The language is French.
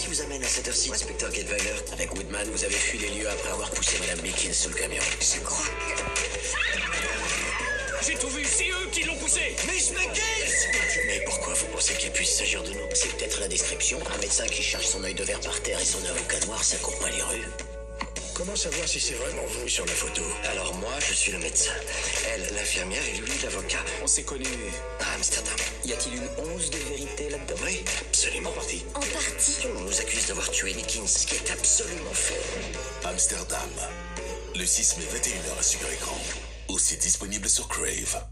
Qui vous amène à cette heure-ci, inspecteur Gatewiler Avec Woodman, vous avez fui les lieux après avoir poussé Madame Beekins sous le camion. Je crois que... J'ai tout vu, c'est eux qui l'ont poussé Miss McGinnis Mais pourquoi vous pensez qu'il puisse s'agir de nous? C'est peut-être la description. Un médecin qui cherche son œil de verre par terre et son avocat noir, ça court pas les rues. Comment savoir si c'est vraiment vous sur la photo? Alors moi, je suis le médecin. Elle, l'infirmière, et lui, l'avocat. On s'est connus. À Amsterdam. Y a-t-il une once de vérité là-dedans? Oui, absolument. parti. En partie. On nous accuse d'avoir tué Beekins, ce qui est absolument faux. Amsterdam. Le 6 mai 21h à Super Écran. Aussi disponible sur Crave.